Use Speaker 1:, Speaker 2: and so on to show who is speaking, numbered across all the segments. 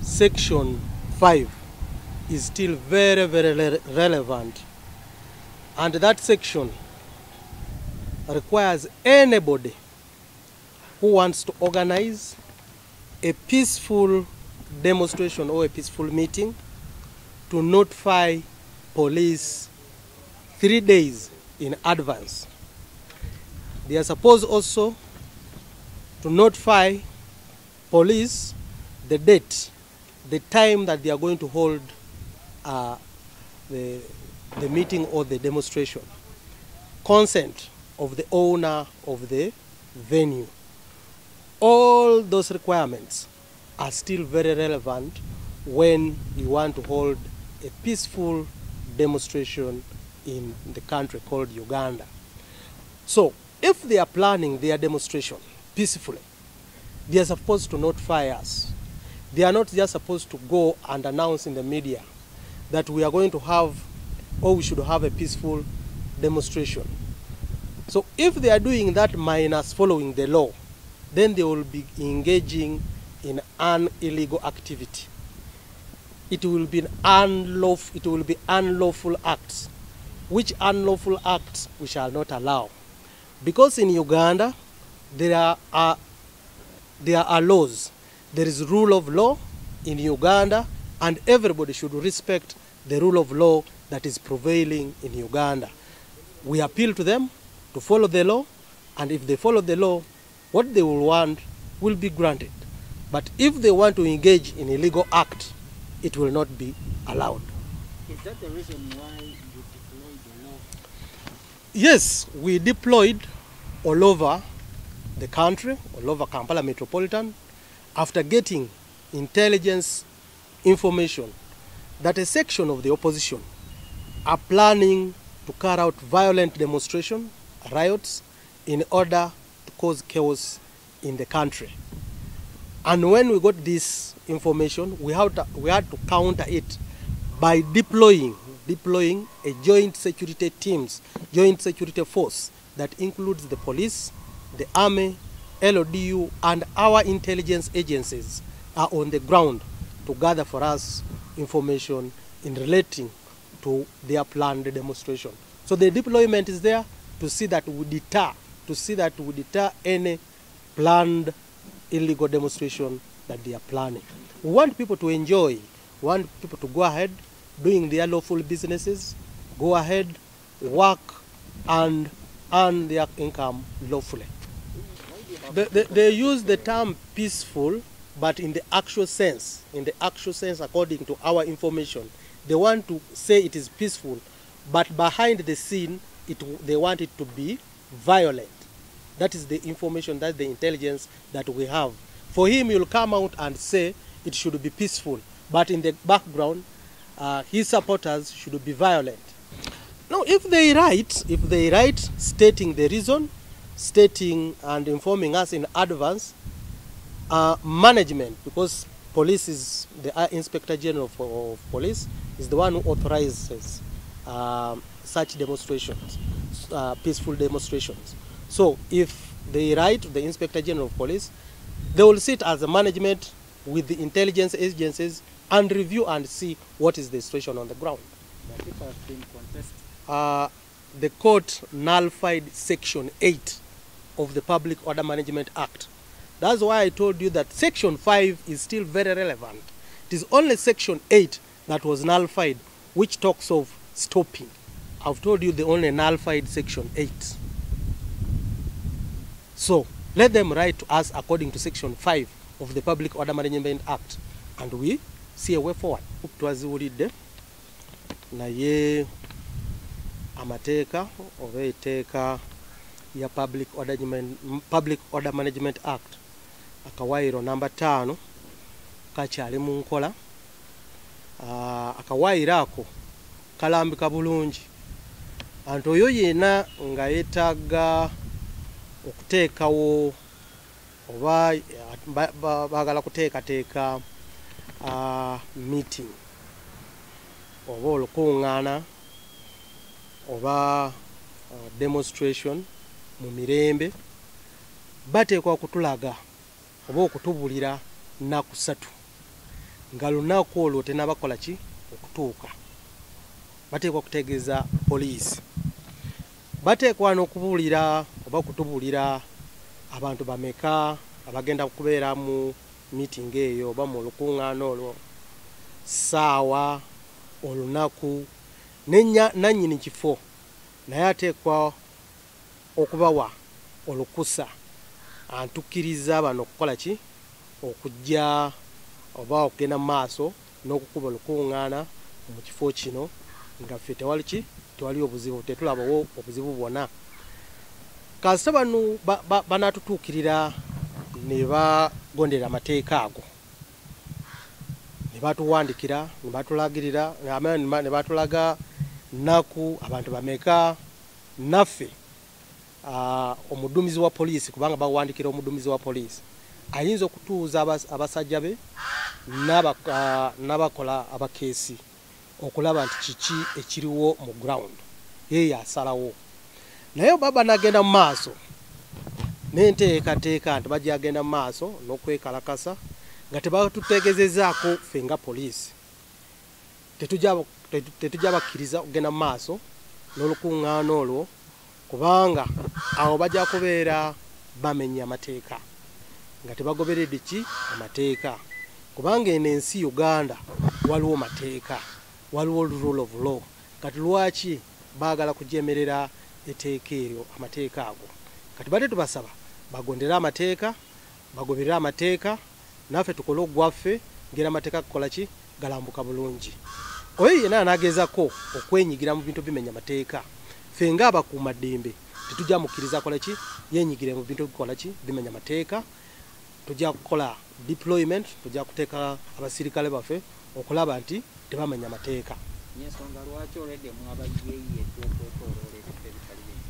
Speaker 1: Section 5 is still very, very re- relevant. And that section requires anybody who wants to organize a peaceful demonstration or a peaceful meeting to notify police three days in advance. They are supposed also to notify police the date, the time that they are going to hold uh, the, the meeting or the demonstration, consent of the owner of the venue. All those requirements are still very relevant when you want to hold a peaceful demonstration in the country called Uganda. So, if they are planning their demonstration peacefully, they are supposed to notify us. They are not just supposed to go and announce in the media that we are going to have or we should have a peaceful demonstration. So if they are doing that minus following the law, then they will be engaging in an illegal activity. It will be unlawful, it will be unlawful acts, which unlawful acts we shall not allow. Because in Uganda, there are there are laws. There is rule of law in Uganda, and everybody should respect the rule of law that is prevailing in Uganda. We appeal to them to follow the law, and if they follow the law, what they will want will be granted. But if they want to engage in illegal act, it will not be allowed.
Speaker 2: Is that the reason why you deployed the law?
Speaker 1: Yes, we deployed all over the country, all over Kampala metropolitan, after getting intelligence information that a section of the opposition are planning to carry out violent demonstration, riots, in order to cause chaos in the country. And when we got this information, we had to, we had to counter it by deploying deploying a joint security teams, joint security force that includes the police, the army, LODU, and our intelligence agencies are on the ground to gather for us information in relating to their planned demonstration. So the deployment is there to see that we deter, to see that we deter any planned illegal demonstration that they are planning. We want people to enjoy, we want people to go ahead doing their lawful businesses, go ahead, work, and earn their income lawfully. They, they, use the term peaceful, but in the actual sense, in the actual sense, according to our information, they want to say it is peaceful, but behind the scene, it, they want it to be violent. That is the information, that's the intelligence that we have. For him, he'll come out and say it should be peaceful, but in the background, uh, his supporters should be violent. Now, if they write, if they write stating the reason, stating and informing us in advance, uh, management, because police is the uh, inspector general for, of police, is the one who authorizes um, such demonstrations, uh, peaceful demonstrations. So, if they write to the inspector general of police, they will sit as a management with the intelligence agencies and review and see what is the situation on the ground.
Speaker 2: But it has been contested.
Speaker 1: Uh, the court nullified Section 8 of the Public Order Management Act. That's why I told you that Section 5 is still very relevant. It is only Section 8 that was nullified, which talks of stopping. I've told you the only nullified Section 8. So let them write to us according to Section 5 of the Public Order Management Act, and we see a way forward. twaziwulidde naye amateeka oba ya public order, Management- public order management act akawaayiro namba taano kakyali mu nkola. Ah, akawaayiro ako kalambika bulungi. Anti oyo yenna nga yeetaaga okuteekawo oba ba- ba- baagala kuteekateeka uh, meeting oba olukuŋŋaana oba uh, demonstration mu mirembe bateekwa kutulaga oba okutubulira nnaku ssatu. Nga lunaku olwo tenabakola ki? Okutuuka. Bateekwa kutegeeza poliisi. Bateekwa n'okubuulira oba okutubulira abantu bameka abagenda kubeera mu miitingi eyo oba mu lukuŋŋaana olwo. Saawa olunaku nannyini kifo. Naye ateekwa okubawa olukusa. Antukkiriza bano okukola ki? Okujja oba okugenda mu maaso n'okukuba olukuŋŋaana mu kifo kino. Nga ffe tewali ki? Tewali obuzibu tetulabawo obuzibu bwonna kasita bano ba- ba- banaatutuukirira ne bagondera amateeka ago. Ne batuwandikira ne batulagirira ne ba- ne batulaga nnaku abantu bameka? Naffe omuduumizi wa poliisi kubanga bawandikira omuduumizi wa poliisi ayinza okutuuza abas- abasajja be ah, n'abakola abakeesi okulaba nti kiki ekiriwo mu ground. Yeeyo asalawo naye oba banagenda mu maaso n'enteekateeka nti bajja agenda mu maaso n'okwekalakasa nga tebatutegezezaako ffe nga poliisi. Tetujja tetu- tetujja bakkiriza okugenda mu maaso n'olukuŋŋaana olwo kubanga awo bajja kubeera bamenya amateeka. Nga tebagoberedde ki? Amateeka. Kubanga eno ensi uganda waliwo mateeka waliwo rule of law. Kati lwaki baagala kujemerera eteeka eryo amateeka ago? Kati bate tubasaba bagondere amateeka bagoberere amateeka naffe tukole ogwaffe ngera amateeka kukola ki? Galambuka bulungi. Oyo yenna anagezako okwenyigira mu bintu bimenya amateeka ffe nga abakuumaddembe tetujja mukkiriza kola ki? Yenyigire mu bintu bikola ki? Bimenya amateeka tujja kukola deployment tujja kuteeka abasirikale baffe okulaba nti tebamenya mateeka.
Speaker 2: Nyensonga lwaki olwedde mwabayeeyedde okwetooloola ebifo ebitali bimu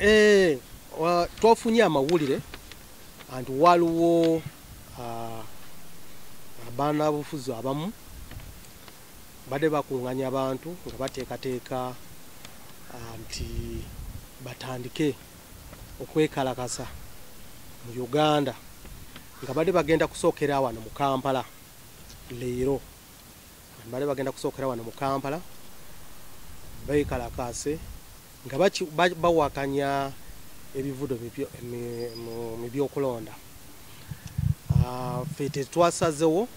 Speaker 1: Eh, wa- twafunye amawulire anti waliwo ah, abaana bufuzi abamu badde bakuŋŋanya abantu nga bateekateeka nti batandike okwekalakasa mu uganda nga badde bagenda kusookera wano mu kampala leero. Badde bagenda kusookera wano mu kampala beekalakase nga bawakanya ebivudo mu- byokulonda. Ah, ffe tetwasazewo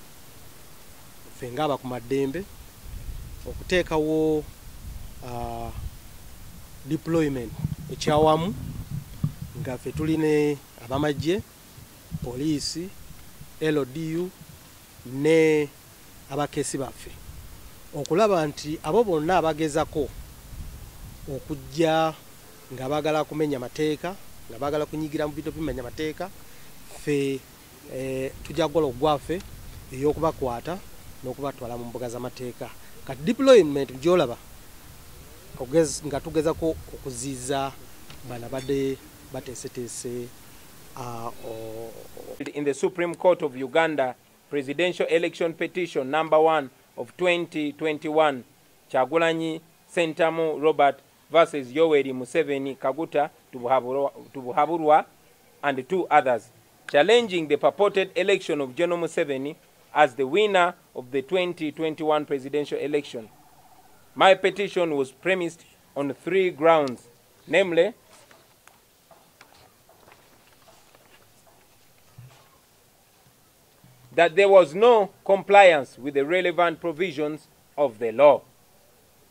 Speaker 1: ffe ngaabakumaddembe okuteekawo ah, deployment. Ekyawamu nga ffe tuline abamagye poliisi ldu ne abakesi baffe. Okulaba nti abo bonna abagezako okujja nga baagala kumenya mateeka nga baagala kunyigira mu bintu bimenya mateeka ffe eh, tujja kukola ogwaffe ey'okubakwata n'okubatwala mu mbuga z'amateeka kati deployment gyolaba nga tugezako okuziiza bana badde bateeseteese o-
Speaker 3: in the Supreme Court of Uganda presidential election petition number one of 2021 Chagulanyi Sentamu Robert versus Yoweri Museveni Kaguta Tubuhaburwa and two others challenging the purported election of General Museveni as the winner of the 2021 presidential election. My petition was premised on three grounds, namely that there was no compliance with the relevant provisions of the law.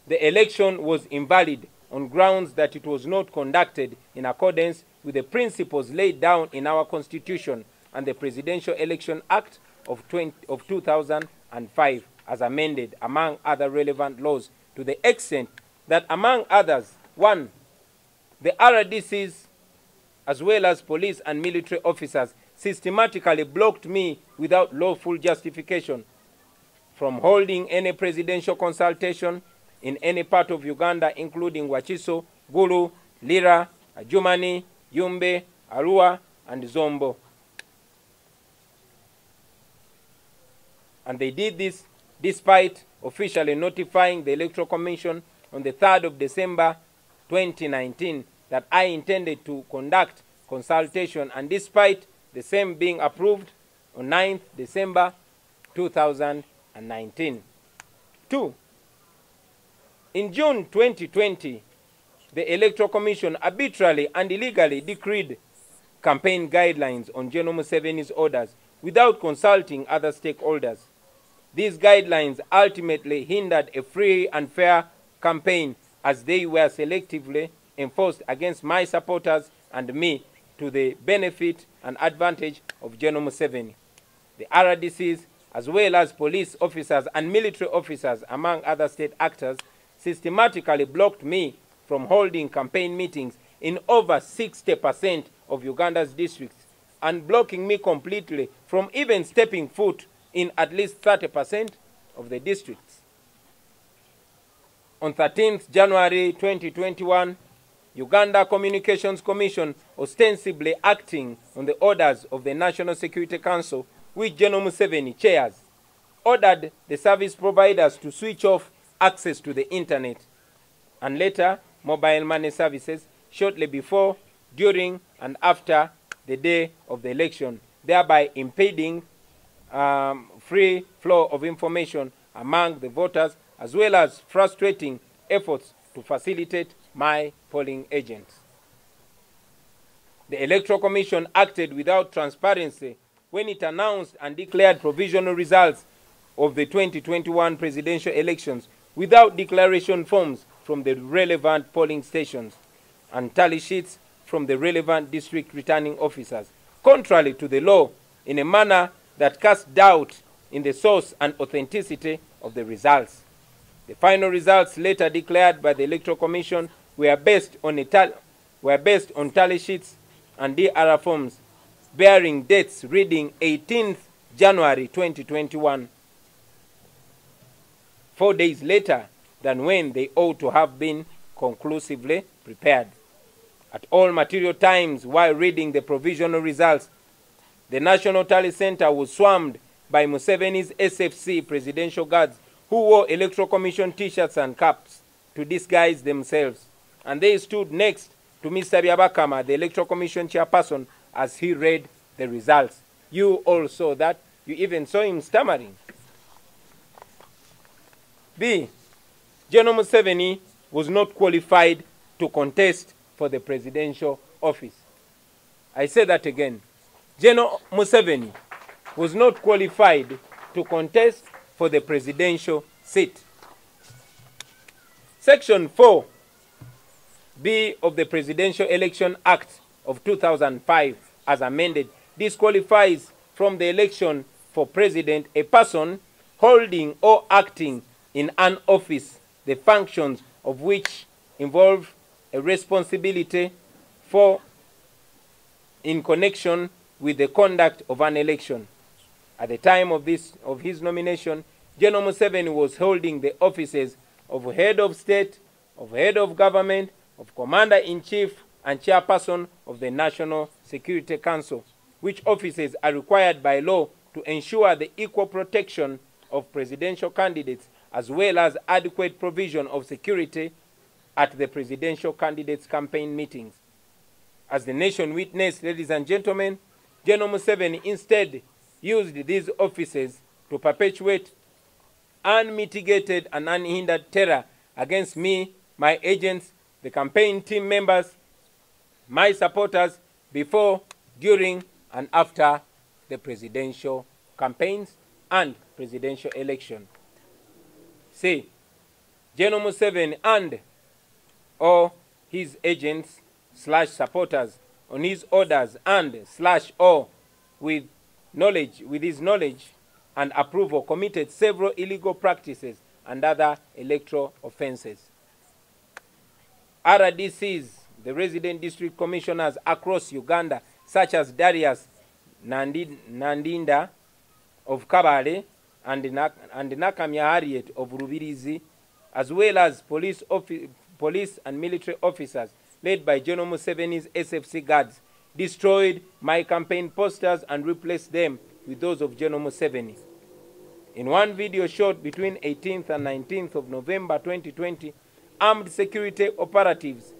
Speaker 3: The election was invalid on grounds that it was not conducted in accordance with the principles laid down in our Constitution and the Presidential Election Act of, 20, of 2005, as amended, among other relevant laws, to the extent that, among others, one, the RDCs as well as police and military officers systematically blocked me without lawful justification from holding any presidential consultation in any part of Uganda, including Wakiso, Gulu, Lira, Adjumani, Yumbe, Arua, and Zombo. And they did this despite officially notifying the Electoral Commission on the 3rd of December 2019 that I intended to conduct consultation and despite the same being approved on 9th December 2019. Two, in June 2020, the Electoral Commission arbitrarily and illegally decreed campaign guidelines on General Museveni's orders without consulting other stakeholders. These guidelines ultimately hindered a free and fair campaign as they were selectively enforced against my supporters and me to the benefit and advantage of General Museveni. The RDCs, as well as police officers and military officers, among other state actors, systematically blocked me from holding campaign meetings in over 60% of Uganda's districts and blocking me completely from even stepping foot in at least 30% of the districts. On 13th January 2021, Uganda Communications Commission, ostensibly acting on the orders of the National Security Council, which General Museveni chairs, ordered the service providers to switch off access to the internet and later mobile money services shortly before, during, and after the day of the election, thereby impeding um, free flow of information among the voters as well as frustrating efforts to facilitate my polling agents. The Electoral Commission acted without transparency when it announced and declared provisional results of the 2021 presidential elections without declaration forms from the relevant polling stations and tally sheets from the relevant district returning officers, contrary to the law, in a manner that cast doubt in the source and authenticity of the results. The final results later declared by the Electoral Commission were based on, were based on tally sheets and DR forms bearing dates reading 18th January 2021, four days later than when they ought to have been conclusively prepared. At all material times while reading the provisional results, the National Tally Center was swarmed by Museveni's SFC presidential guards who wore Electoral Commission t-shirts and caps to disguise themselves. And they stood next to Mr. Byabakama, the Electoral Commission chairperson, as he read the results. You all saw that. You even saw him stammering. B. General Museveni was not qualified to contest for the presidential office. I say that again. General Museveni was not qualified to contest for the presidential seat. Section 4 B of the Presidential Election Act of 2005, as amended, disqualifies from the election for president a person holding or acting in an office the functions of which involve a responsibility for in connection with the conduct of an election. At the time of, this, of his nomination, General Museveni was holding the offices of head of state, of head of government, of commander-in-chief, and chairperson of the National Security Council, which offices are required by law to ensure the equal protection of presidential candidates as well as adequate provision of security at the presidential candidates' campaign meetings. As the nation witnessed, ladies and gentlemen, General Museveni instead used these offices to perpetuate unmitigated and unhindered terror against me, my agents, the campaign team members, my supporters before, during, and after the presidential campaigns and presidential election. C. General Museveni and or his agents slash supporters on his orders and slash or with knowledge with his knowledge and approval committed several illegal practices and other electoral offenses. RDCs, the resident district commissioners across Uganda, such as Darius Nandinda of Kabale and, Nak and Harriet of Rubirizi, as well as police, police and military officers led by General Museveni's SFC guards, destroyed my campaign posters and replaced them with those of General Museveni. In one video shot between 18th and 19th of November 2020, armed security operatives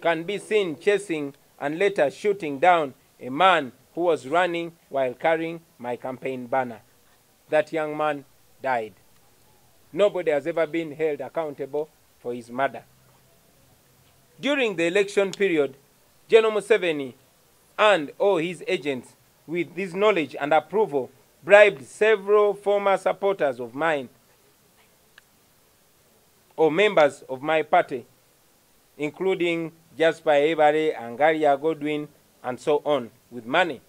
Speaker 3: can be seen chasing and later shooting down a man who was running while carrying my campaign banner. That young man died. Nobody has ever been held accountable for his murder. During the election period, General Museveni and all his agents, with this knowledge and approval, bribed several former supporters of mine or members of my party, including Jasper Ebare, Angaria Godwin, and so on, with money,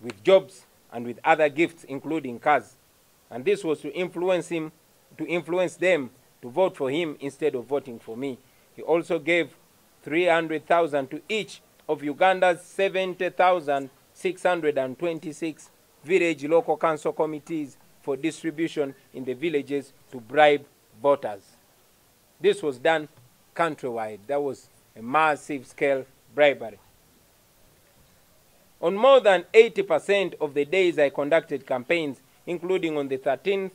Speaker 3: with jobs, and with other gifts, including cars. And this was to influence him, to influence them to vote for him instead of voting for me. He also gave 300,000 to each of Uganda's 70,626 village local council committees for distribution in the villages to bribe voters. This was done countrywide. That was a massive scale bribery. On more than 80% of the days I conducted campaigns, including on the 13th,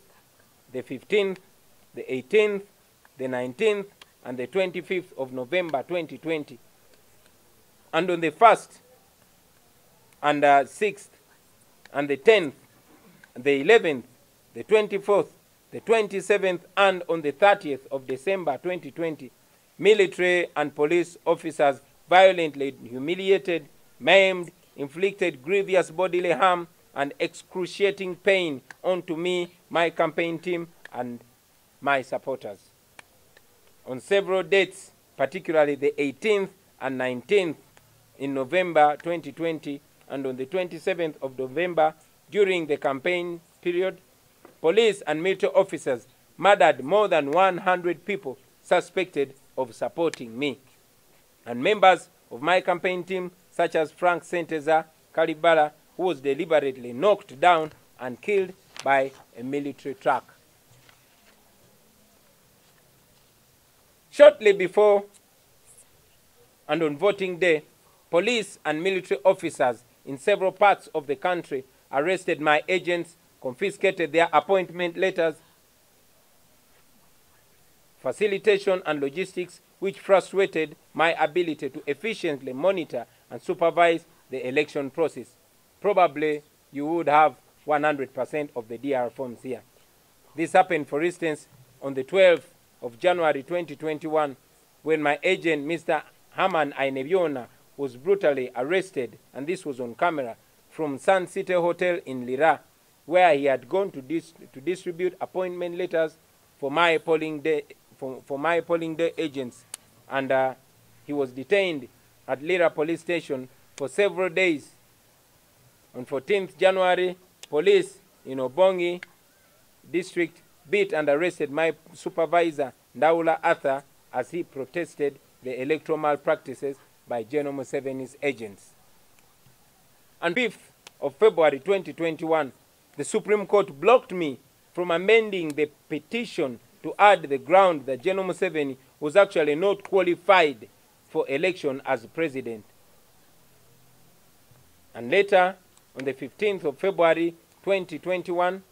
Speaker 3: the 15th, the 18th, the 19th, and the 25th of November 2020, and on the 1st, uh, and the 6th, and the 10th, the 11th, the 24th, the 27th, and on the 30th of December 2020, military and police officers violently humiliated, maimed, inflicted grievous bodily harm and excruciating pain onto me, my campaign team, and my supporters. On several dates, particularly the 18th and 19th in November 2020, and on the 27th of November during the campaign period, police and military officers murdered more than 100 people suspected of supporting me. And members of my campaign team, such as Frank Senteza Kalibala, who was deliberately knocked down and killed by a military truck. Shortly before and on voting day, police and military officers in several parts of the country arrested my agents, confiscated their appointment letters, facilitation and logistics, which frustrated my ability to efficiently monitor and supervise the election process. Probably you would have 100% of the DR forms here. This happened, for instance, on the 12th of January 2021, when my agent, Mr. Haman Ainebiona, was brutally arrested, and this was on camera, from Sun City Hotel in Lira, where he had gone to, dis to distribute appointment letters for my polling day, for, for my polling day agents. And uh, he was detained at Lira police station for several days. On 14th January, police in Obongi district beat and arrested my supervisor, Ndaula Arthur, as he protested the electoral malpractices by General Museveni's agents. On 5th of February 2021, the Supreme Court blocked me from amending the petition to add the ground that General Museveni was actually not qualified for election as president. And later, on the 15th of February 2021,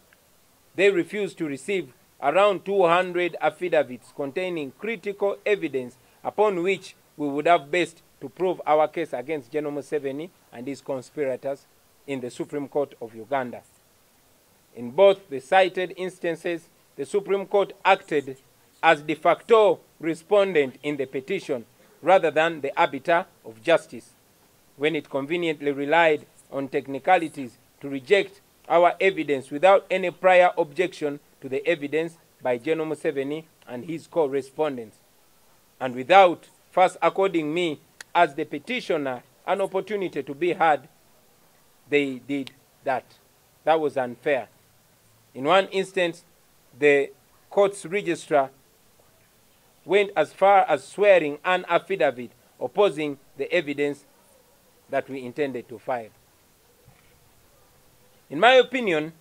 Speaker 3: they refused to receive around 200 affidavits containing critical evidence upon which we would have based to prove our case against General Museveni and his conspirators in the Supreme Court of Uganda. In both the cited instances, the Supreme Court acted as de facto respondent in the petition rather than the arbiter of justice when it conveniently relied on technicalities to reject our evidence without any prior objection to the evidence by General Museveni and his co-respondents, and without first according me as the petitioner an opportunity to be heard, they did that. That was unfair. In one instance, the court's registrar went as far as swearing an affidavit opposing the evidence that we intended to file. In my opinion,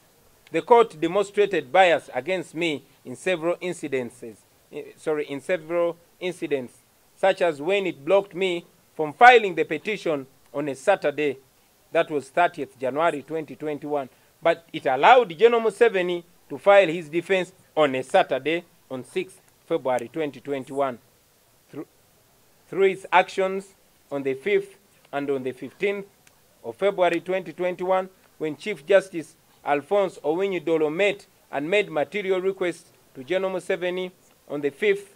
Speaker 3: the court demonstrated bias against me in several incidences, eh, sorry, in several incidents, such as when it blocked me from filing the petition on a Saturday, that was 30th January 2021, but it allowed General Museveni to file his defense on a Saturday on 6th February 2021. Through, through its actions on the 5th and on the 15th, of February 2021 when Chief Justice Alphonse Owiny-Dolo met and made material requests to General Museveni on the 5th,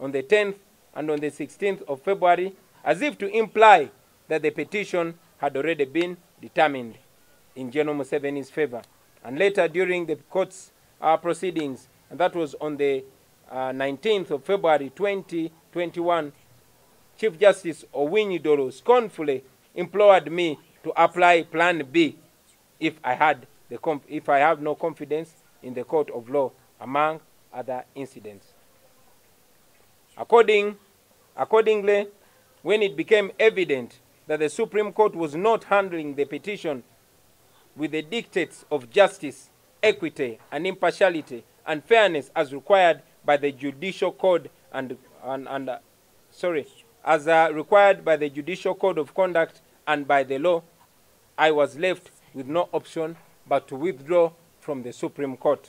Speaker 3: on the 10th, and on the 16th of February, as if to imply that the petition had already been determined in General Museveni's favor. And later, during the court's uh, proceedings, and that was on the uh, 19th of February 2021, Chief Justice Owiny-Dolo scornfully implored me to apply Plan B if I had the if I have no confidence in the court of law, among other incidents. According, accordingly, when it became evident that the Supreme Court was not handling the petition with the dictates of justice, equity, and impartiality and fairness as required by the Judicial Code and, and, and uh, sorry, as uh, required by the Judicial Code of Conduct and by the law, I was left with no option but to withdraw from the Supreme Court.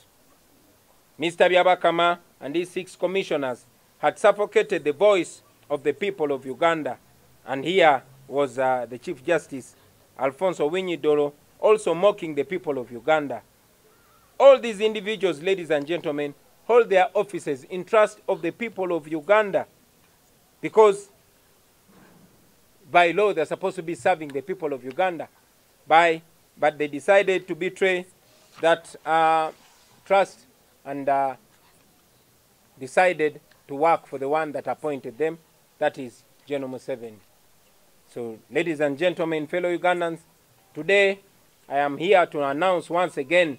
Speaker 3: Mr. Byabakama and his six commissioners had suffocated the voice of the people of Uganda, and here was uh, the Chief Justice, Alfonso Owiny-Dolo, also mocking the people of Uganda. All these individuals, ladies and gentlemen, hold their offices in trust of the people of Uganda because by law they're supposed to be serving the people of Uganda. By, but they decided to betray that uh, trust and uh, decided to work for the one that appointed them, that is General Museveni. So, ladies and gentlemen, fellow Ugandans, today I am here to announce once again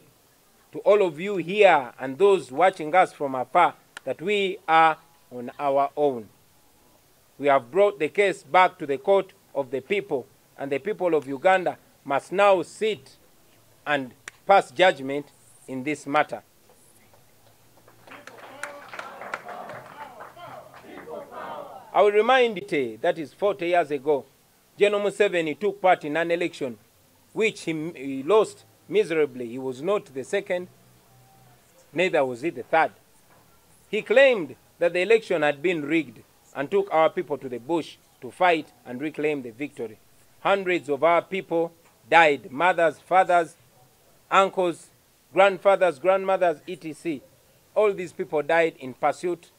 Speaker 3: to all of you here and those watching us from afar that we are on our own. We have brought the case back to the court of the people, and the people of Uganda must now sit and pass judgment in this matter. I will remind you eh, that is 40 years ago, General Museveni took part in an election which he, he lost miserably. He was not the second, neither was he the third. He claimed that the election had been rigged and took our people to the bush to fight and reclaim the victory. Hundreds of our people died mothers, fathers, uncles, grandfathers, grandmothers, etc. All these people died in pursuit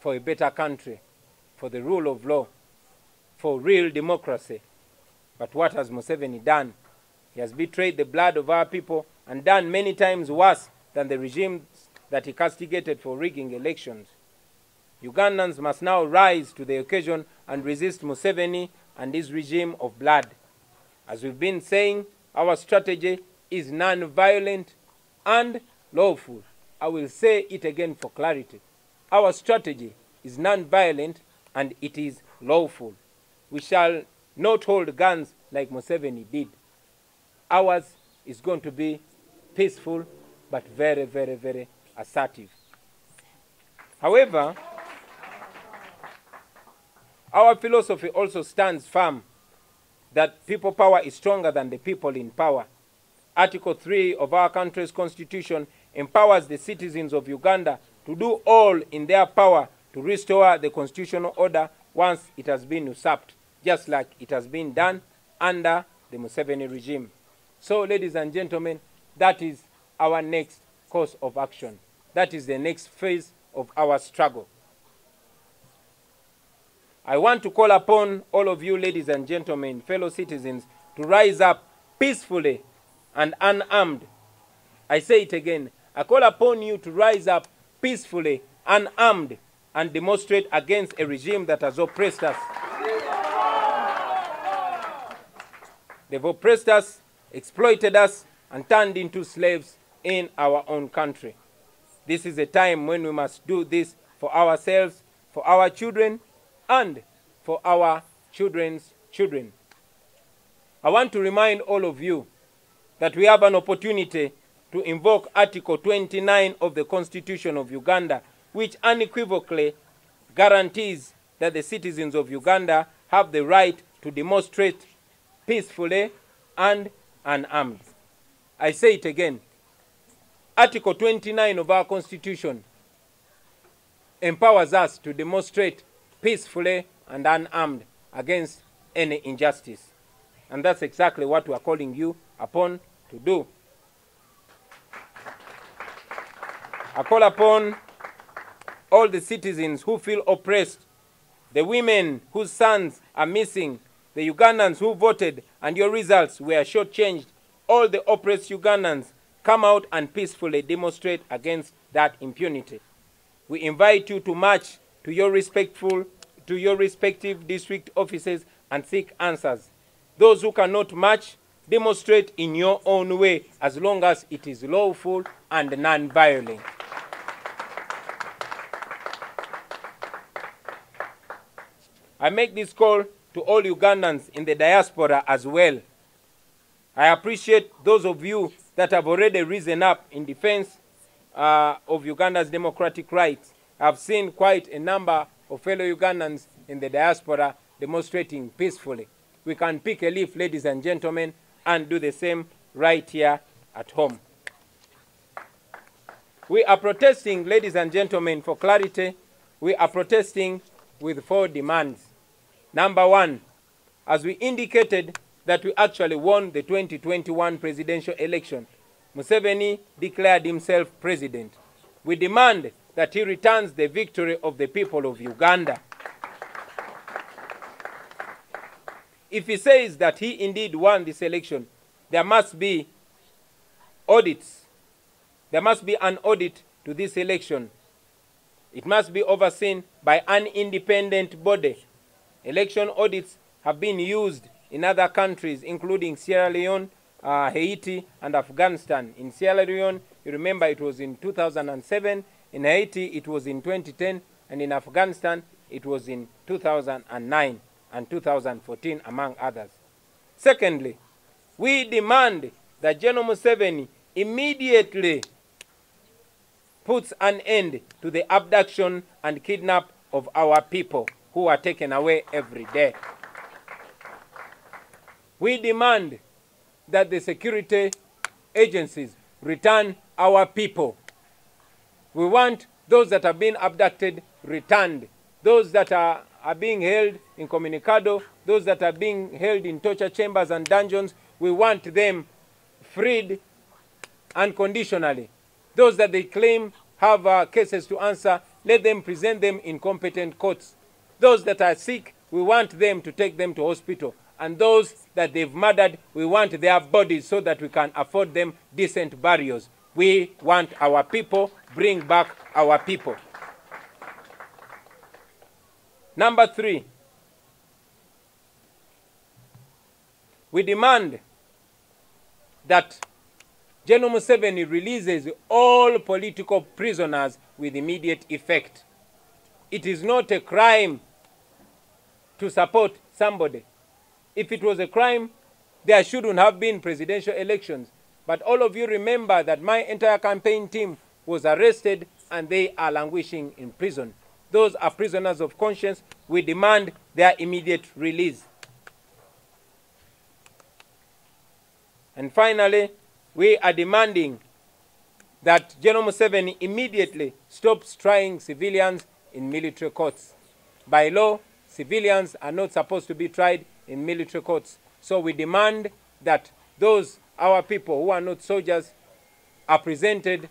Speaker 3: for a better country, for the rule of law, for real democracy. But what has Museveni done? He has betrayed the blood of our people and done many times worse than the regimes that he castigated for rigging elections. Ugandans must now rise to the occasion and resist Museveni and his regime of blood. As we've been saying, our strategy is non-violent and lawful. I will say it again for clarity. Our strategy is non-violent and it is lawful. We shall not hold guns like Museveni did. Ours is going to be peaceful but very, very, very assertive. However, our philosophy also stands firm that people power is stronger than the people in power. Article 3 of our country's constitution empowers the citizens of Uganda to do all in their power to restore the constitutional order once it has been usurped, just like it has been done under the Museveni regime. So, ladies and gentlemen, that is our next course of action. That is the next phase of our struggle. I want to call upon all of you, ladies and gentlemen, fellow citizens, to rise up peacefully and unarmed. I say it again. I call upon you to rise up peacefully, unarmed, and demonstrate against a regime that has oppressed us. They've oppressed us, exploited us, and turned into slaves in our own country. This is a time when we must do this for ourselves, for our children, and for our children's children. I want to remind all of you that we have an opportunity to invoke Article 29 of the Constitution of Uganda, which unequivocally guarantees that the citizens of Uganda have the right to demonstrate peacefully and unarmed. I say it again. Article 29 of our Constitution empowers us to demonstrate peacefully and unarmed against any injustice. And that's exactly what we are calling you upon to do. I call upon all the citizens who feel oppressed, the women whose sons are missing, the Ugandans who voted and your results were shortchanged, all the oppressed Ugandans come out and peacefully demonstrate against that impunity. We invite you to march to your respectful to your respective district offices and seek answers. Those who cannot march, demonstrate in your own way as long as it is lawful and non-violent. I make this call to all Ugandans in the diaspora as well. I appreciate those of you that have already risen up in defense uh, of Uganda's democratic rights. I've seen quite a number of fellow Ugandans in the diaspora demonstrating peacefully. We can pick a leaf, ladies and gentlemen, and do the same right here at home. We are protesting, ladies and gentlemen, for clarity. We are protesting with four demands. Number one, as we indicated that we actually won the 2021 presidential election, Museveni declared himself president. We demand that he returns the victory of the people of Uganda. If he says that he indeed won this election, there must be audits. There must be an audit to this election. It must be overseen by an independent body. Election audits have been used in other countries, including Sierra Leone, uh, Haiti, and Afghanistan. In Sierra Leone, you remember it was in 2007. In Haiti, it was in 2010. And in Afghanistan, it was in 2009 and 2014, among others. Secondly, we demand that General Museveni immediately puts an end to the abduction and kidnap of our people who are taken away every day. We demand that the security agencies return our people. We want those that have been abducted returned, those that are, are being held incommunicado, those that are being held in torture chambers and dungeons, we want them freed unconditionally. Those that they claim have uh, cases to answer, let them present them in competent courts. Those that are sick, we want them to take them to hospital. And those that they've murdered, we want their bodies so that we can afford them decent burials. We want our people, bring back our people. Number three, we demand that General Museveni releases all political prisoners with immediate effect. It is not a crime to support somebody. If it was a crime, there shouldn't have been presidential elections. But all of you remember that my entire campaign team was arrested and they are languishing in prison. Those are prisoners of conscience. We demand their immediate release. And finally, we are demanding that General Museveni immediately stops trying civilians in military courts. By law, civilians are not supposed to be tried in military courts. So we demand that those, our people who are not soldiers, are presented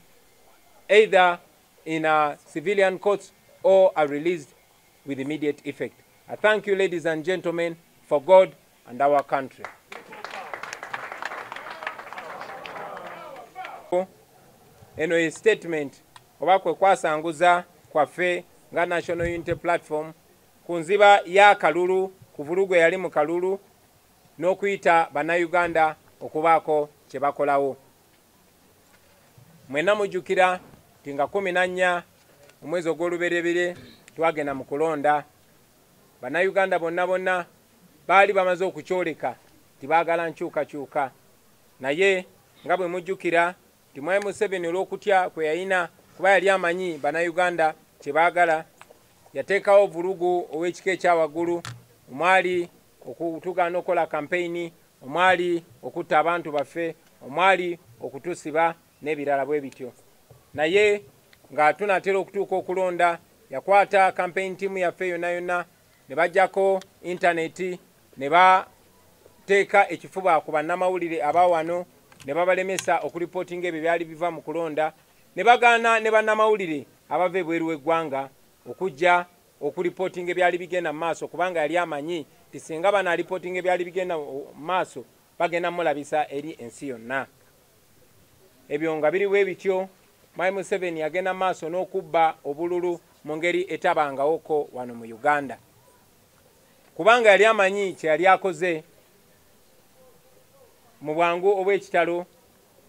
Speaker 3: either in a civilian courts or are released with immediate effect. I thank you, ladies and gentlemen, for God and our country. eno ye statement oba kwe kwasanguza kwaffe nga national unity platform ku nziba y'akalulu ku vulugu eyali mu kalulu n'okuyita bannayuganda okubaako kye bakolawo mwenna mujjukira ti nga kumi na nnya omwezi ogw'olubereberye twagenda mu kulonda. Bannayuganda bonna bonna baali bamaze okukyoleka tibaagala nkyukakyuka. Naye nga bwe mujjukira ti mwami museveni olw'okutya kwe yalina kuba yali amanyi bannayuganda kye baagala yateekawo vulugu ow'ekika ekyawaggulu omwali okutugaana okukola kampeyini omwali okutta abantu baffe omwali okutusiba n'ebirala bwe bityo naye nga tunatera okutuuka okulonda yakwata campaign tiimu yaffe yonna yonna ne bajjako intaneti ne teeka ekifuba ku bannamawulire abawano ne babalemesa okulipootinga ebyo byali biva mu kulonda ne bagaana ne bannamawulire abava ebweru w'eggwanga okujja okulipootinga ebyali bigenda mu maaso kubanga yali amanyi ti singa bano alipootinga ebyali bigenda mu maaso bagenda mulabisa eri ensi yonna. Ebyo nga biriwo ebityo mai museveni yagenda maaso n'okubba obululu mu ngeri etabangawoko wano mu uganda. Kubanga yali amanyi kyeyali akoze mu bwangu obw'ekitalo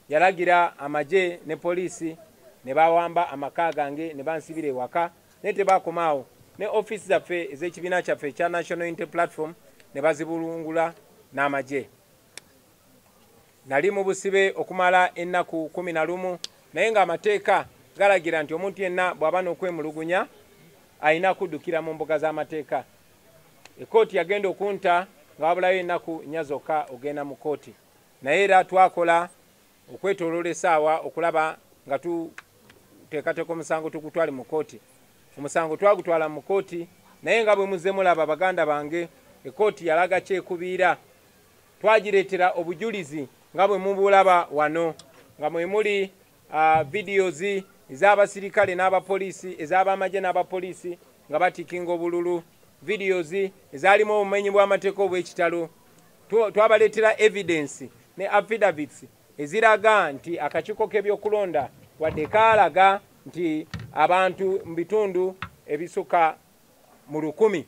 Speaker 3: yalagira amagye ne poliisi ne bawamba amaka gange ne bansibira ewaka naye tebakomaawo. Ne offisi zaffe ez'ekibiina kyaffe ekya national unity platform ne bazibulungula n'amagye. Nali mu busibe okumala ennaku kumi na lumu naye ng'amateeka galagira nti omuntu yenna bw'aba n'okwemulugunya alina kuddukira mu mbuga z'amateeka. Ekooti yagenda okunta nga wabulayo ennaku nnya zokka ogenda mu kooti naye era twakola okwetoloola essaawa okulaba nga tuteekateeka omusango tugutwale mu kooti omusango twagutwala mu kooti naye nga bwe muzze mulaba baganda bange ekooti yalaga kyekubiira. Twagireetera obujulizi nga bwe mubulaba wano nga mwe muli uh, videos ez'abasirikale n'abapoliisi ez'abamagye n'abapoliisi nga batikinga obululu. Videos ezaalimu obumenyi bw'amateeka obw'ekitalo. Twabaleetera evidence ne affidavits eziraga nti akakiiko k'ebyokulonda wadde kaalaga nti abantu mu bitundu ebisukka mu lukumi.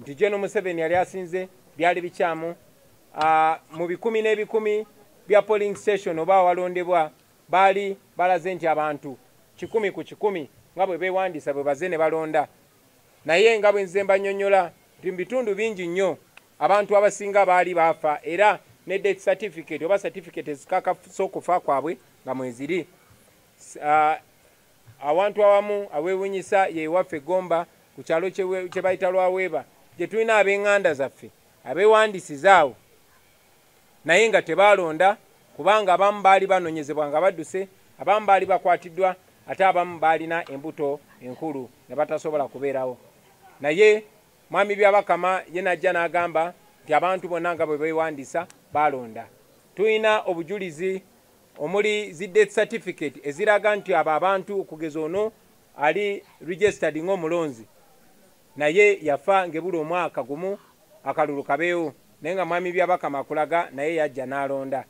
Speaker 3: Nti jeno museveni yali asinze byali bikyamu. Mu bikumi n'ebikumi bya polling station oba awalondebwa baali balaze nti abantu kikumi ku kikumi nga bwe beewandiisa bwe baze ne balonda. Naye nga bwe nze mbanyonnyola nti mu bitundu bingi nnyo abantu abasinga baali baafa era ne death certificate oba certificate ezikakasa okufa kwabwe nga mweziri awantu awamu aweewunyisa yewaffe gomba ku kyalo kye bayita lwaweeba gye tulina ab'eŋŋanda zaffe abeewandisizaawo naye nga tebaalonda kubanga abamu baali banonyezebwa nga badduse abamu baali bakwatiddwa ate abamu baalina embuto enkulu ne batasobola kubeerawo. Naye mwami byabakama ye najja n'agamba nti abantu bonna nga bwe beewandisa baalonda. Tulina obujulizi omuli zi death certificate eziraga nti abo abantu okugeza ono ali registered ng'omulonzi. Naye yafa ngebula omwaka gumu akalulu kabeewo naye nga mwami byabakama akulaga naye yajja n'alonda.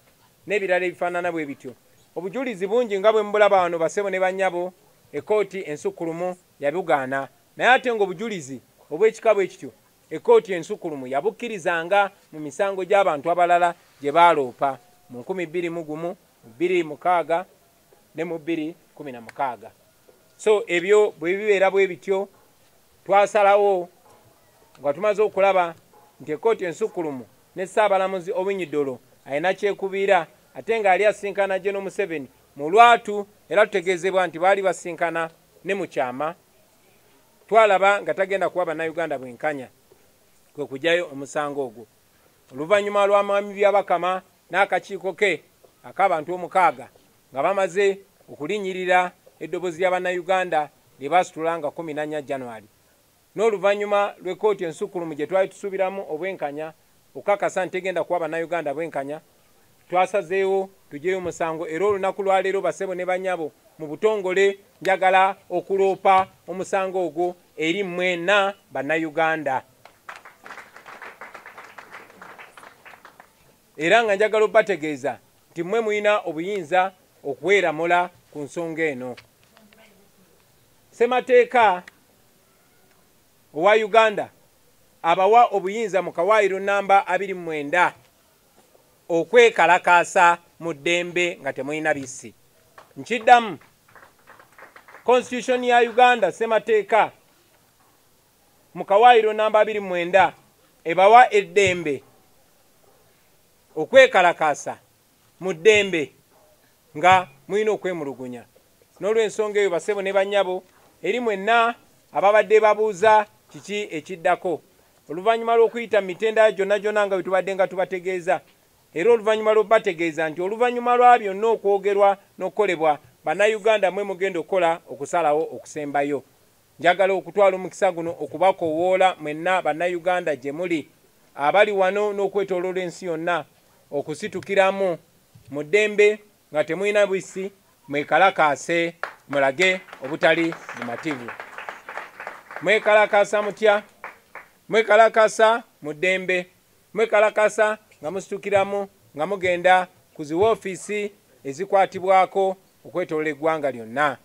Speaker 3: N'ebirala ebifaanana bwe bityo. Obujulizi bungi nga bwe mubulaba wano basebo ne bannyabo ekooti ensukkulumu yabugaana naye ate ng'obujulizi obw'ekika bwe kityo ekooti ensukkulumu yabukkirizanga mu misango gy'abantu abalala gye baaloopa mu 21 26 ne mu 216 so ebyo bwe bibeera bwe bityo twasalawo nga tumaze okulaba nti ekooti ensukkulumu ne ssaabalamuzi obunyidolo alina kyekubiira ate ng'ali asinkana geno museveni mu lwatu era tutegeezebwa nti baali basinkana ne mu kyama. Twalaba nga tagenda kuwa bannayuganda bwenkanya kwe kugyayo omusango ogwo. Oluvannyuma lwa mwami byabakama n'akakiiko ke ak'abantu omukaaga nga bamaze okulinnyirira eddoboozi lya bannayuganda lye basitula nga 14 january n'oluvannyuma lw'ekooti ensukkulumu gye twali tusuubiramu obwenkanya okukakasa nti tegenda kuwa bannayuganda bwenkanya twasazeewo tugyeyo omusango era olunaku lwaleero basebo ne banyabo mu butongole njagala okuloopa omusango ogwo eri mwena bannayuganda. Era nga njagala obategeeza nti mmwe mulina obuyinza okuweramula ku nsonga eno. Ssemateeka owa uganda abawa obuyinza mu kawaayiro namba 29 okwekalakaasa mu ddembe nga temulina bisi nkiddamu constitution ya uganda ssemateeka mu kawaayiro namba 29 ebawa eddembe okwekalakaasa mu ddembe nga mulina okwemulugunya. N'olw'ensonga eyo basebo ne bannyabo eri mwenna ababadde babuuza kiki ekiddako? Oluvannyuma lw'okuyita mu mitendera gyonna gyonna nga bwe tubadde nga tubategeeza era oluvannyuma lw'obategeeza nti oluvannyuma lwa byonna okwogerwa n'okukolebwa bannayuganda mwe mugenda okukola okusalawo okusembayo. Njagala okutwala omukisa guno okubakoowoola mwenna bannayuganda gye muli abali wano n'okwetooloola ensi yonna okusitukiramu mu ddembe nga temulina bwisi mwekalakaase mulage obutali bumativu mwekalakasa mutya? Mwekalakasa mu ddembe. Mwekalakasa nga musitukiramu nga mugenda ku ziwoofiisi ezikwatibwako okwetolola eggwanga lyonna.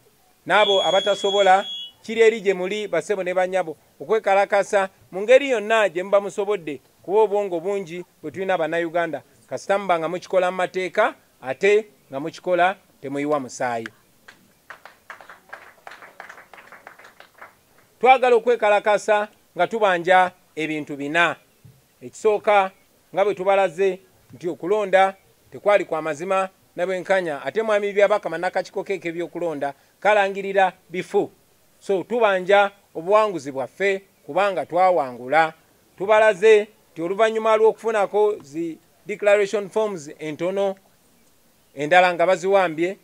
Speaker 3: N'abo abatasobola kiri eri gye muli basebo ne banyabo okwekalakasa mu ngeri yonna gye muba musobodde kuba obwongo bungi bwe tulina bannayuganda. Kasita muba nga mukikola mu mateeka ate nga mukikola temuyiwa musaayi twagala okwekalakasa nga tubanja ebintu bina. Ekisooka nga bwe tubalaze nti okulonda tekwali kwa mazima nabwenkanya ate mwami byabakama nakakiko keeke ebyokulonda kalangirira bifu. So tubanja obuwanguzi bwaffe kubanga twawangula. Tubalaze nti oluvannyuma lw'okufunako zi declaration forms entono endala nga baziwambye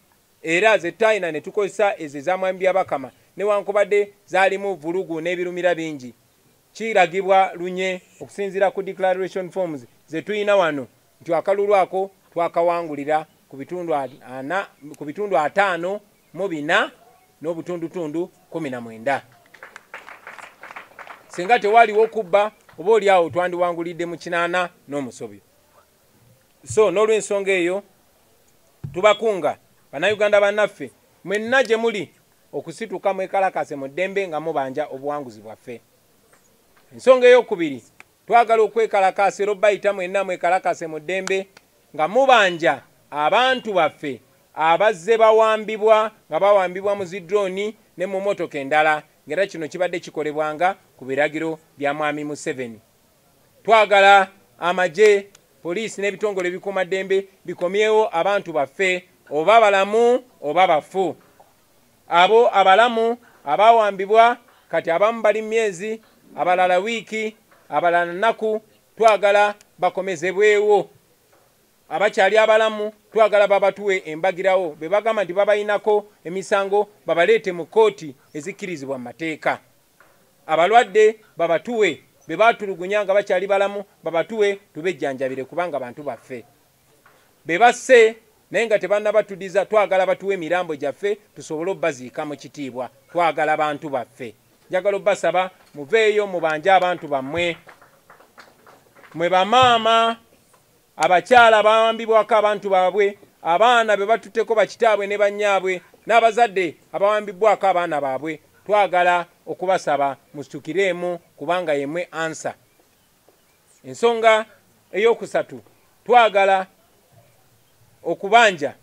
Speaker 3: era zetayina ne tukozesa ezo ezamwami byabakama newankubadde zaalimu vulugu n'ebirumira bingi. Kiragibwa lunye okusinziira ku declaration forms zetuyina wano nti akalulu ako twakawangulira ku bitundu ataano mu bina n'obutundutundu kumi na mwenda. Singa tewaliwo okubba oba oli awo twandiwangulidde mu kinaana n'omusobyo so n'olw'ensonga eyo tubakunga bannayuganda bannaffe mwenna gye muli okusituka mwekalakase mu ddembe nga mubanja obuwanguzi bwaffe. Ensonga eyokubiri twagala okwekalakasa era obayita mwenna mwekalakase mu ddembe nga mubanja abantu baffe abazze bawambibwa nga bawambibwa mu zidrooni ne mu motoka endala ngaera kino kibadde kikolebwanga ku biragiro bya mwami museveni. Twagala amagye poliisi n'ebitongole ebikuumaddembe bikomyewo abantu baffe oba balamu oba bafu abo abalamu abawambibwa kati abamu bali myezi abalala wiiki abalala nnaku twagala bakomezebwewo. Abakyali abalamu twagala babatuwe embagirawo. Be bagamba nti babayinako emisango babaleete mu kooti ezikkirizibwa mu mateeka. Abalwadde babatuwe be batulugunya nga bakyali balamu babatuwe tubejjanjabire kubanga bantu baffe. Be basse naye nga tebannabatudiza twagala batuwe emirambo gyaffe tusobole obbaziika mu kitiibwa. Twagala bantu baffe. Njagala obbasaba muveeyo mubanje abantu bammwe. Mwe bamaama abakyala bawambibwako abantu baabwe abaana be batutteko bakitaabwe ne bannyaabwe n'abazadde abawambibwako abaana baabwe twagala okubasaba musitukiremu kubanga yemwe ansa. Ensonga eyokusatu twagala okubanja.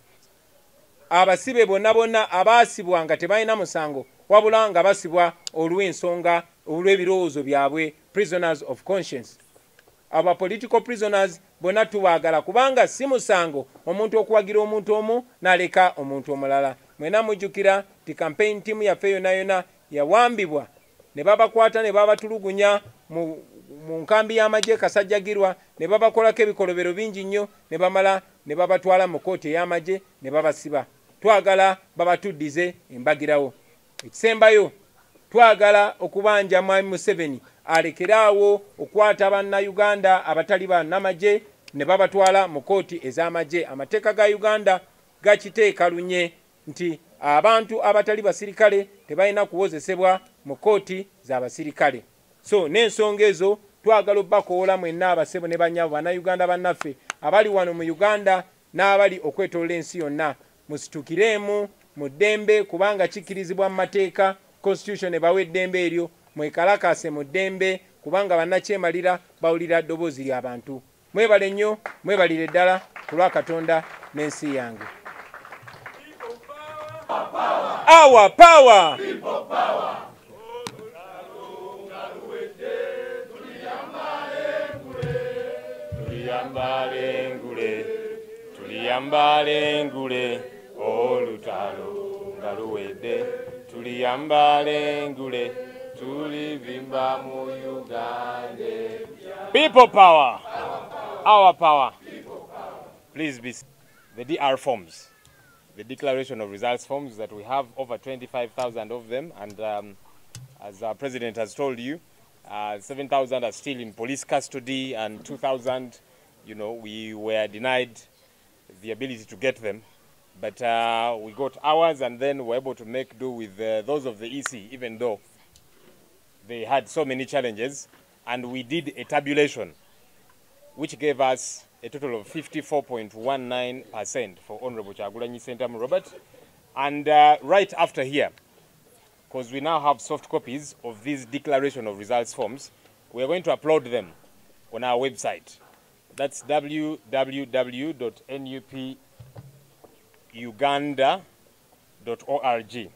Speaker 3: Abasibe bonna bonna abaasibwa nga tebalina musango wabula nga basibwa olw'ensonga olw'ebirowoozo byabwe prisoners of conscience. Aba political prisoners bonna tubaagala kubanga si musango. Omuntu okuwagira omuntu omu n'aleka omuntu omulala. Mwena mujjukira ti campaign tiimu yaffe yonna yonna yawambibwa. Ne babakwata ne babatulugunya mu, mu nkambi y'amagye kasajjagirwa ne babakolako ebikolobero bingi nnyo ne bamala ne babatwala mu kooti ey'amagye ne babasiba. Twagala babatuddize embagirawo. Ekisembayo twagala okubanja mwami museveni alekeraawo okwata bannayuganda abatali bannamagye ne babatwala mu kooti ez'amagye. Amateeka ga uganda gakiteeka lunye nti abantu abatali basirikale tebalina kuwozesebwa mu kooti z'abasirikale so n'ensonga ezo twagala obbakoola mwenna abasebo ne banyabo bannayuganda bannaffe abali wano mu uganda n'abali okwetolola ensi yonna. Musitukiremu mu ddembe kubanga kikkirizibwa mu mateeka constitution ebawa eddembe eryo mwekalakase mu ddembe kubanga bannakyemalira bawulira ddoboozi ly'abantu mwebale nnyo mwebalire ddala ku lwa katonda n'ensi yange. Awa power tuliyambale ngule tuliyambale ngule olutalo nga luwedde tuliyambale ngule tulivimba mu ugande
Speaker 4: People power. Our power. Please be the DR forms, the declaration of results forms that we have over 25,000 of them, and um, As our president has told you, uh, 7,000 are still in police custody, and 2,000, you know, we were denied the ability to get them. But uh, we got ours, and then were able to make do with uh, those of the EC, even though they had so many challenges. And we did a tabulation, which gave us a total of 54.19% for Honorable Kyagulanyi Sentamu Robert. And uh, right after here, because we now have soft copies of these declaration of results forms, we are going to upload them on our website. That's www.nupuganda.org.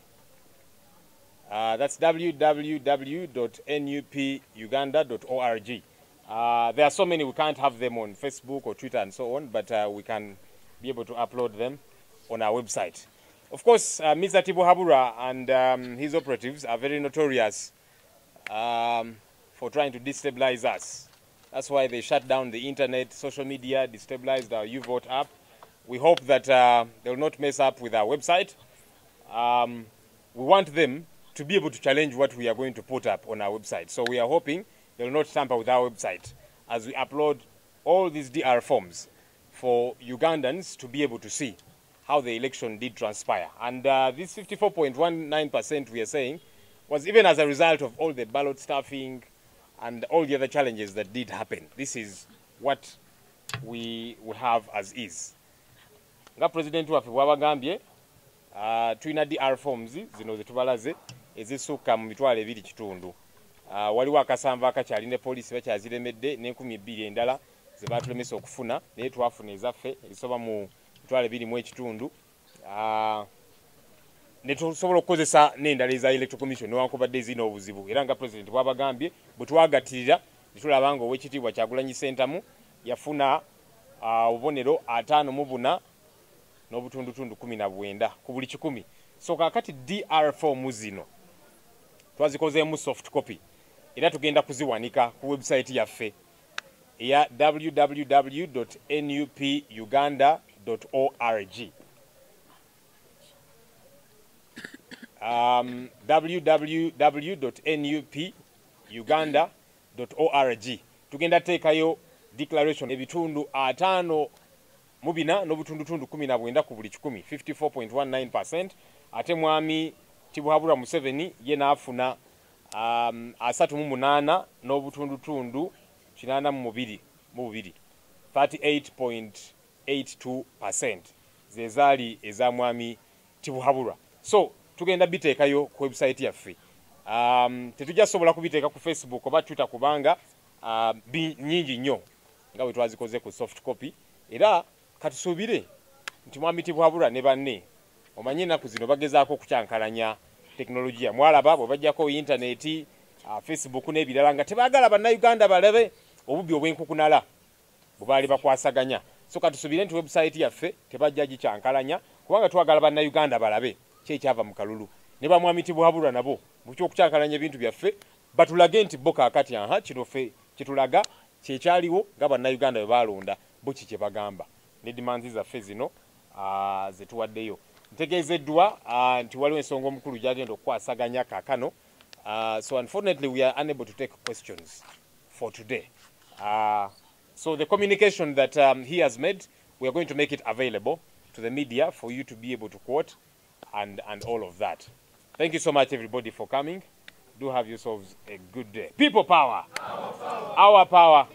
Speaker 4: Uh, that's www.nupuganda.org. Uh, there are so many, we can't have them on Facebook or Twitter and so on, but uh, we can be able to upload them on our website. Of course, uh, Mr. Tibuhaburwa and um, his operatives are very notorious um, for trying to destabilize us. That's why they shut down the internet, social media, destabilized our U-Vote app. We hope that uh, they will not mess up with our website. Um, we want them to be able to challenge what we are going to put up on our website. So we are hoping they will not tamper with our website as we upload all these DR forms for Ugandans to be able to see how the election did transpire. And uh, this 54.19% we are saying was even as a result of all the ballot stuffing and all the other challenges that did happen. This is what we, we have as is. nga president waffe bwabagambye uh, tulina dr forms zino zetubalaze ezisukka mu mitwalo ebiri kitundu uh, waliwo akasanvu akakyali ne poliisi bakyaziremedde n'enkumi ebbiri endala ze batulemesa okufuna naye twafuna ezaffe ezisoba mu mitwalo ebiri mu ekitundu uh, ne tusobola okukozesa n'endala eza electoral commission newankubadde ezirina obuzibu. Era nga president bwabagambye bwe twagatirira ne tulaba nga owekitiibwa kyagulanyi sentamu yafuna uh, obubonero ataano mu buna n'obutundutundu kumi na bwenda ku buli kikumi. So kakati dr form zino twazikozeemu soft copy. Era tugenda kuziwanika ku website yaffe eya www nup uganda org um, www.nupuganda.org tugenda teekayo declaration ebitundu ataano mu bina n'obutundutundu kumi na bwenda ku buli kikumi 54.19 ate mwami tibuhabura museveni ye n'afuna um, asatu mu munaana n'obutundutundu kinaana mu mubiri mu bubiri. 38.82 ze zaali eza mwami tibuhabura. So tugenda biteekayo ku website yaffe. Um, tetujja sobola kubiteeka ku facebook oba twitter kubanga uh, nyingi nnyo nga bwe twazikoze ku soft copy. Era katusuubire nti mwami tibwabula ne banne omanye ennaku zino bagezaako okukyankalanya tekinologiya mwalaba bwe bajjako intaneti uh, facebook n'ebirala nga tebaagala bannayuganda balabe obubbi obwenkukunala bwe baali bakwasaganya. So katusuubire nti website yaffe tebajja gikyankalanya kubanga twagala bannayuganda balabe kyekyava mu kalulu. Ne bamwamiti bwabulwa nabo mukyokukyankalanya ebintu byaffe batulage nti bo kaakati aha kino ffe kitulaga kyekyaliwo nga bannayuganda bwe baalonda buki ki kye bagamba. Ne dimanzi zaffe zino uh, zetuwaddeyo ntegeezeddwa nti waliwo ensonga omukulu gyagenda okukwasaganya kaakano. So unfortunately we are unable to take questions for today. Uh, so the communication that um, he has made we are going to make it available to the media for you to be able to quote and, and all of that. Thank you so much, everybody, for coming. Do have yourselves a good day. People power. Our power. Our power.